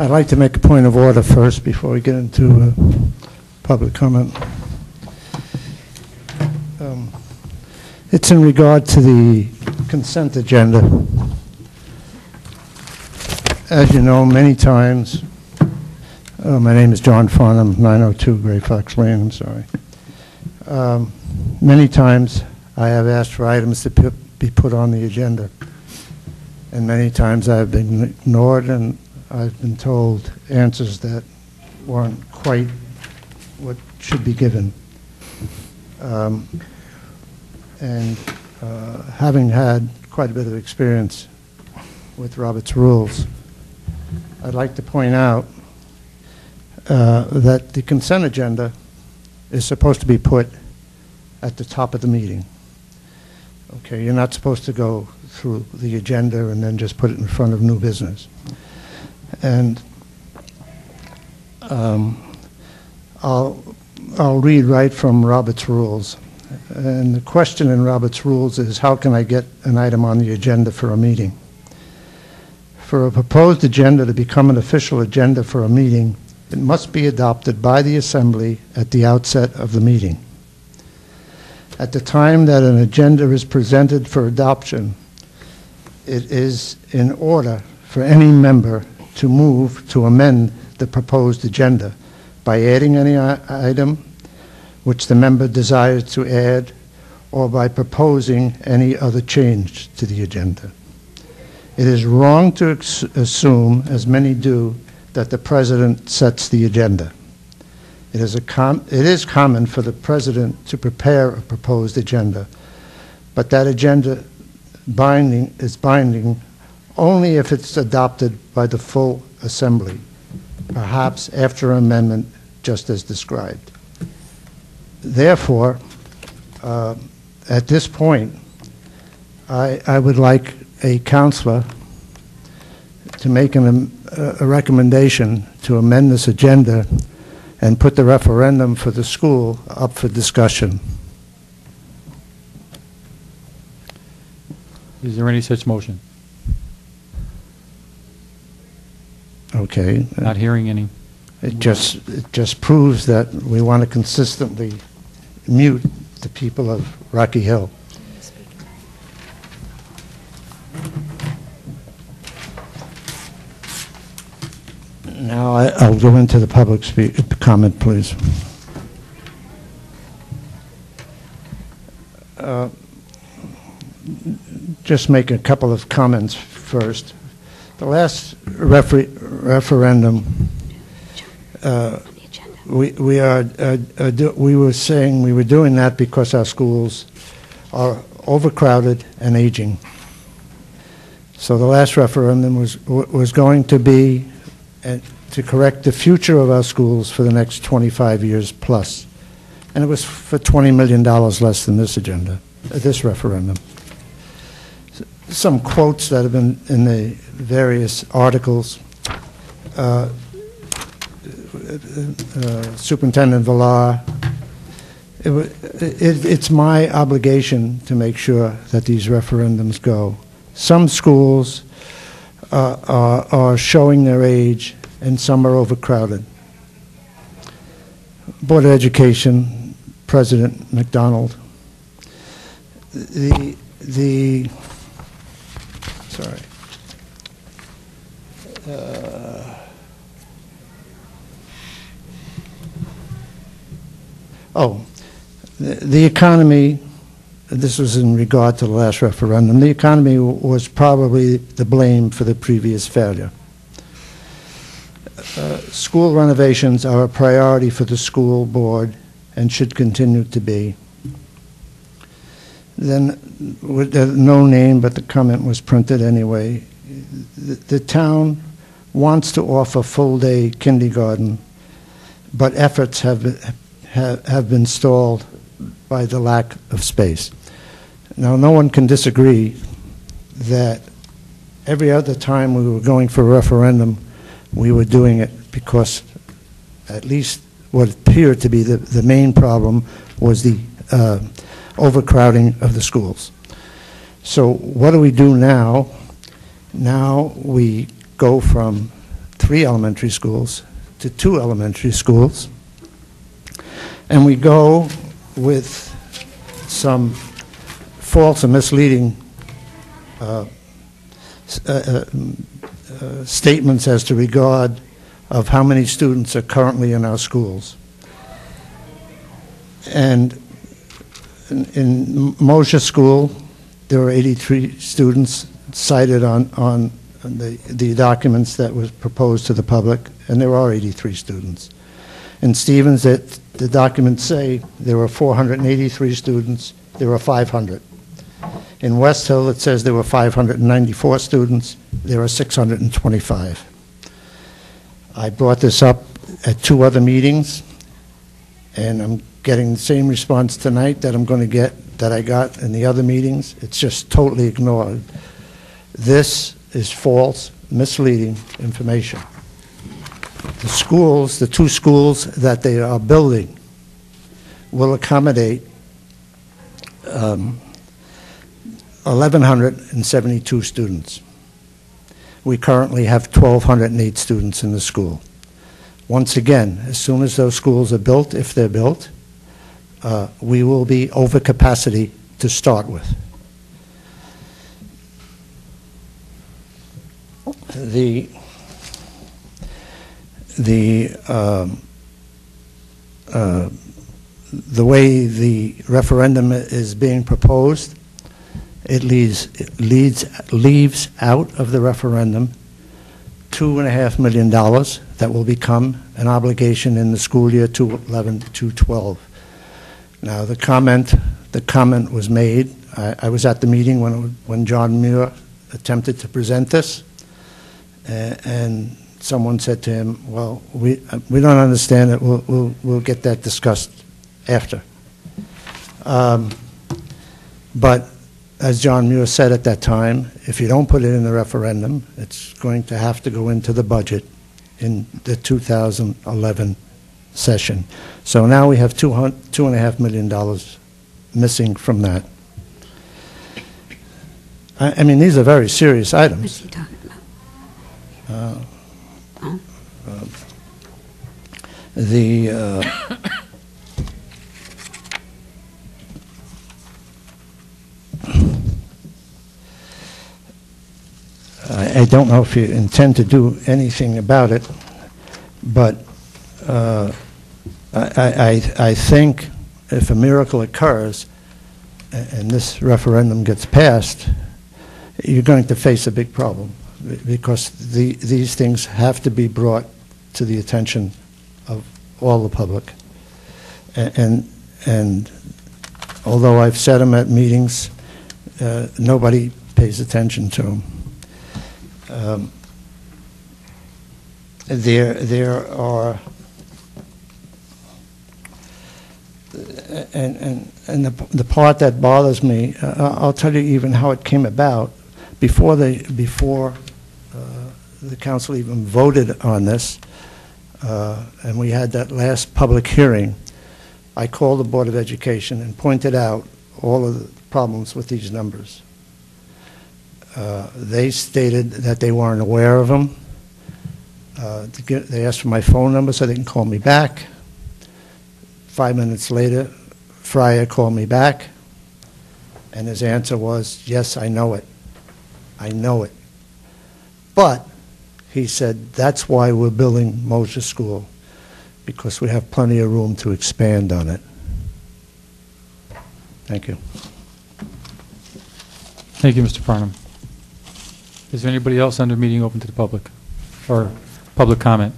I'd like to make a point of order first before we get into uh, public comment. Um, It's in regard to the consent agenda. As you know, many times, uh, my name is John Farnham, 902 Gray Fox Lane, I'm sorry. Um, Many times, I have asked for items to be put on the agenda, and many times I've been ignored, and I've been told answers that weren't quite what should be given. Um, And uh, having had quite a bit of experience with Robert's Rules, I'd like to point out uh, that the consent agenda is supposed to be put at the top of the meeting. Okay, you're not supposed to go through the agenda and then just put it in front of new business. And um, I'll, I'll read right from Robert's Rules. And the question in Robert's Rules is, how can I get an item on the agenda for a meeting? For a proposed agenda to become an official agenda for a meeting, it must be adopted by the Assembly at the outset of the meeting. At the time that an agenda is presented for adoption, it is in order for any member to move to amend the proposed agenda by adding any item which the member desires to add, or by proposing any other change to the agenda. It is wrong to assume, as many do, that the president sets the agenda. It is it is common for the president to prepare a proposed agenda, but that agenda binding, is binding only if it's adopted by the full assembly, perhaps after amendment, just as described. Therefore, uh, at this point, I, I would like a counselor to make an, a recommendation to amend this agenda and put the referendum for the school up for discussion. Is there any such motion? Okay? Not hearing any. It just, it just proves that we want to consistently mute the people of Rocky Hill. Now, I- I'll go into the public speak, comment, please. Uh, Just make a couple of comments first. The last refer- referendum, uh, we we are, uh, uh, we were saying we were doing that because our schools are overcrowded and aging. So the last referendum was was going to be uh, to correct the future of our schools for the next 25 years plus. And it was for $20 million less than this agenda, uh, this referendum. Some quotes that have been in the various articles. Uh, uh, Superintendent Villar, it it- it's my obligation to make sure that these referendums go. Some schools uh, are are showing their age, and some are overcrowded. Board of Education, President McDonald, the, the, sorry. Uh, Oh, the the economy, this was in regard to the last referendum, the economy was probably the blame for the previous failure. Uh, School renovations are a priority for the school board and should continue to be. Then, with no name, but the comment was printed anyway, the the town wants to offer full-day kindergarten, but efforts have been- have have been stalled by the lack of space. Now, no one can disagree that every other time we were going for a referendum, we were doing it because at least what appeared to be the, the main problem was the uh, overcrowding of the schools. So what do we do now? Now we go from three elementary schools to two elementary schools. And we go with some false and misleading uh, uh, uh, uh, statements as to regard of how many students are currently in our schools. And in- in Moshe School, there were 83 students cited on, on the, the documents that was proposed to the public, and there are 83 students. In Stevens, that, the documents say there were 483 students, there were 500. In West Hill, it says there were 594 students, there are 625. I brought this up at two other meetings, and I'm getting the same response tonight that I'm going to get, that I got in the other meetings. It's just totally ignored. This is false, misleading information. The schools, the two schools that they are building will accommodate um, 1,172 students. We currently have 1,208 students in the school. Once again, as soon as those schools are built, if they're built, uh, we will be over capacity to start with. The, the, um, uh, the way the referendum is being proposed, it leaves, it leads, leaves out of the referendum two and a half million dollars that will become an obligation in the school year 211 to 212. Now, the comment, the comment was made, I, I was at the meeting when, when John Muir attempted to present this, a- and someone said to him, well, we, uh, we don't understand it, we'll, we'll, we'll get that discussed after. Um, But, as John Muir said at that time, if you don't put it in the referendum, it's going to have to go into the budget in the 2011 session. So now we have two two and a half million dollars missing from that. I, I mean, these are very serious items. What's he talking about? Uh, uh, The, uh, I I don't know if you intend to do anything about it, but uh, I I- I think if a miracle occurs and this referendum gets passed, you're going to face a big problem, because the- these things have to be brought to the attention of all the public. A- And, and although I've said them at meetings, uh, nobody pays attention to them. Um, There, there are, and, and, and the, the part that bothers me, uh, I'll tell you even how it came about. Before they, before uh, the council even voted on this, uh, and we had that last public hearing, I called the Board of Education and pointed out all of the problems with these numbers. Uh, They stated that they weren't aware of them. Uh, get- They asked for my phone number so they can call me back. Five minutes later, Fryer called me back, and his answer was, "Yes, I know it. I know it." But, he said, "That's why we're building Moses School, because we have plenty of room to expand on it." Thank you. Thank you, Mr. Farnham. Is there anybody else under meeting open to the public? Or public comment?